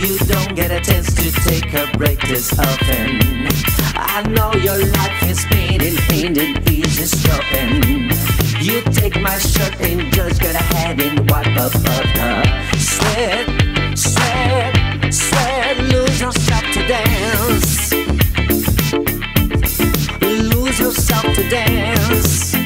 you don't get a chance to take a break this often. I know your life is painted, painted, easy dropping. You take my shirt and just get ahead and wipe up butter. Sweat, sweat, sweat, lose yourself to dance. Lose yourself to dance.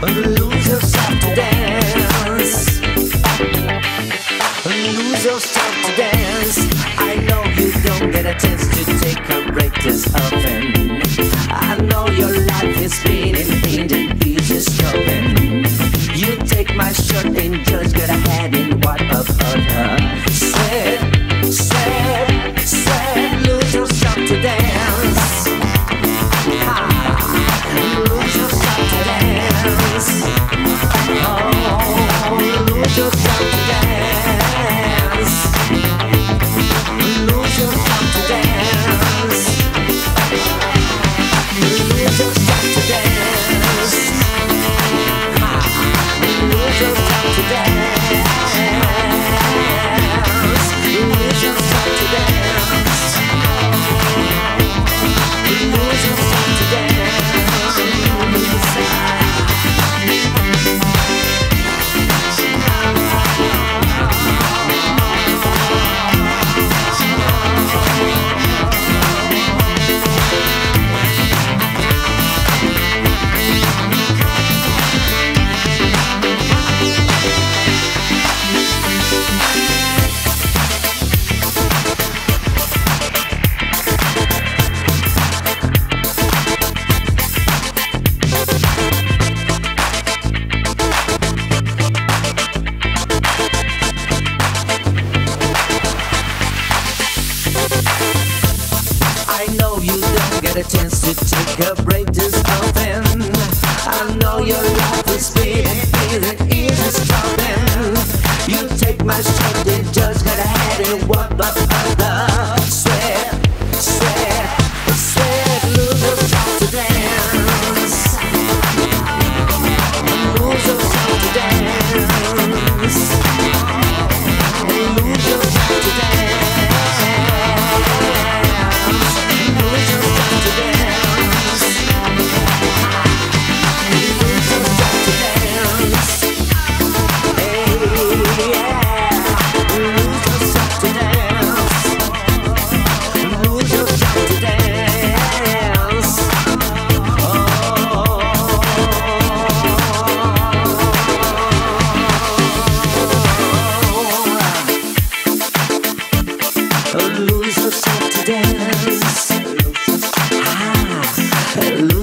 But lose to today. know you don't get a chance to take a break just often. I know your life is start to dance. Ah,